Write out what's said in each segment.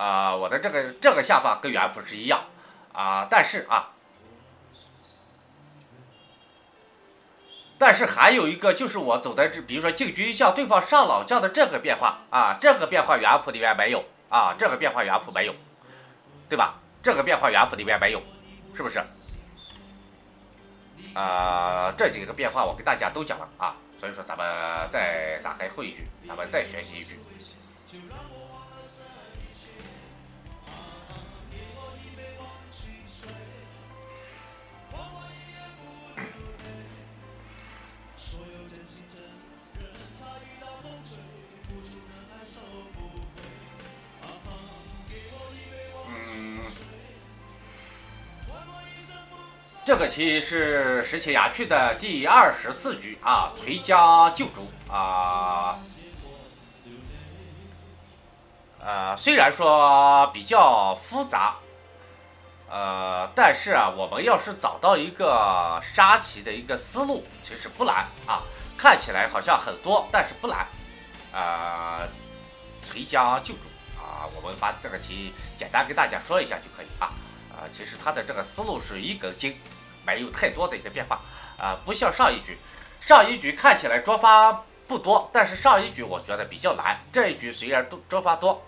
啊，我的这个这个下法跟原谱是一样啊，但是啊，但是还有一个就是我走的这，比如说进军向对方上老将的这个变化啊，这个变化原谱里面没有啊，这个变化原谱没有，对吧？这个变化原谱里面没有，是不是？啊，这几个变化我给大家都讲了啊，所以说咱们再打开会议局，咱们再学习一句句。这个棋是石棋雅趣的第二十四局啊，垂江救主啊，呃，虽然说比较复杂，呃，但是啊，我们要是找到一个杀棋的一个思路，其实不难啊。看起来好像很多，但是不难。呃，垂江救主啊，我们把这个棋简单跟大家说一下就可以啊。啊，其实他的这个思路是一根筋。没有太多的一个变化，啊，不像上一局，上一局看起来捉发不多，但是上一局我觉得比较难。这一局虽然都捉发多，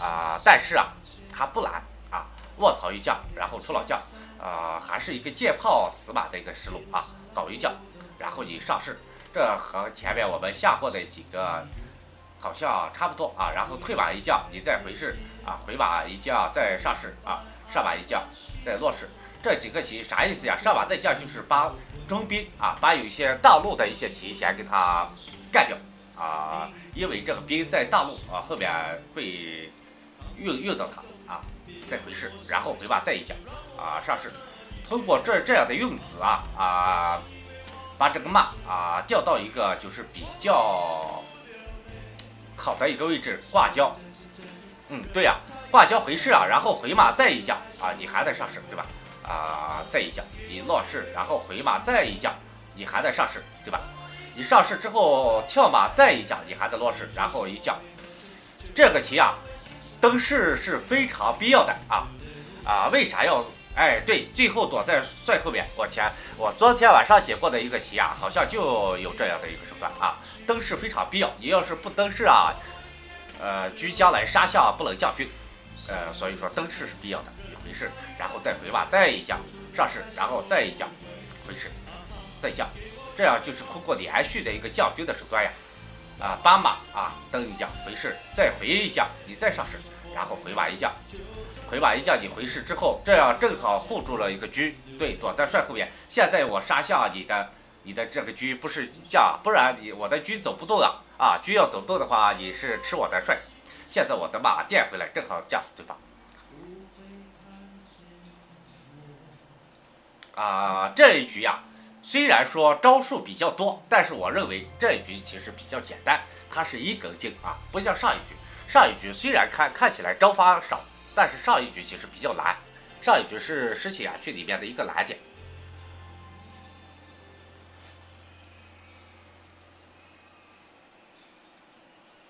啊，但是啊，它不难啊，卧槽一将，然后出老将，啊，还是一个借炮死马的一个思路啊，搞一将，然后你上士，这和前面我们下过的几个好像差不多啊，然后退马一将，你再回士啊，回马一将再上士啊，上马一将再落士。这几个棋啥意思呀？上马再将就是把中兵啊，把有些大路的一些棋先给它干掉啊，因为这个兵在大路啊后面会用用到它啊，再回士，然后回马再一将啊上士，通过这这样的用子啊啊，把这个马啊调到一个就是比较好的一个位置挂交，嗯对呀，挂交回士啊，然后回马再一将啊，你还得上市对吧？啊，再一将，你落市，然后回马再一将，你还得上市，对吧？你上市之后跳马再一将，你还得落市，然后一将。这个棋啊，登士是非常必要的啊啊！为啥要？哎，对，最后躲在帅后面。我前我昨天晚上解过的一个棋啊，好像就有这样的一个手段啊。登士非常必要，你要是不登士啊，呃，居将来杀象不能将军，呃，所以说登士是必要的。一回士，然后再回马，再一将上士，然后再一将回士，再将，这样就是通过连续的一个将军的手段呀，啊，搬马啊，登一将回士，再回一将，你再上士，然后回马一将，回马一将你回士之后，这样正好护住了一个车，对，躲在帅后面。现在我杀向你的，你的这个车不是将，不然你我的车走不动了啊，车要走动的话，你是吃我的帅。现在我的马垫回来，正好架死对方。啊，这一局呀，虽然说招数比较多，但是我认为这一局其实比较简单，它是一根筋啊，不像上一局。上一局虽然看看起来招发少，但是上一局其实比较难。上一局是失气雅趣里面的一个难点。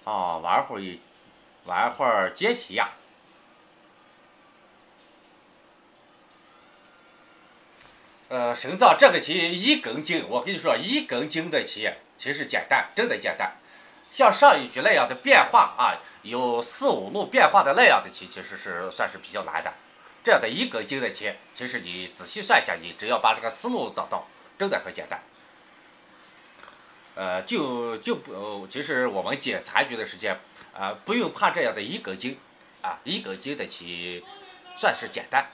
哦，玩会儿，玩会儿接棋呀。呃，神造这个棋一根筋，我跟你说，一根筋的棋其实简单，真的简单。像上一局那样的变化啊，有四五路变化的那样的棋，其实是算是比较难的。这样的一根筋的棋，其实你仔细算一下，你只要把这个思路找到，真的很简单。呃，就就不，其实我们解残局的时间，啊，不用怕这样的一根筋，啊，一根筋的棋算是简单。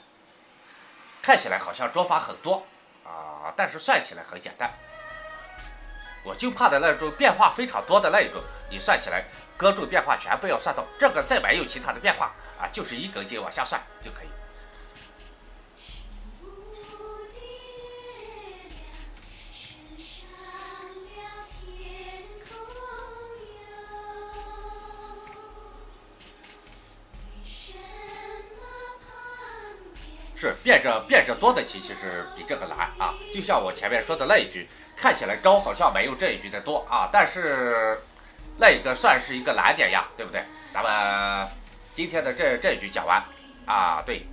看起来好像捉法很多啊，但是算起来很简单。我就怕的那种变化非常多的那一种，你算起来各种变化全部要算到，这个再没有其他的变化啊，就是一根筋往下算就可以。是变着变着多的棋，其实比这个难啊。就像我前面说的那一句，看起来招好像没有这一局的多啊，但是那一个算是一个难点呀，对不对？咱们今天的这这一局讲完啊，对。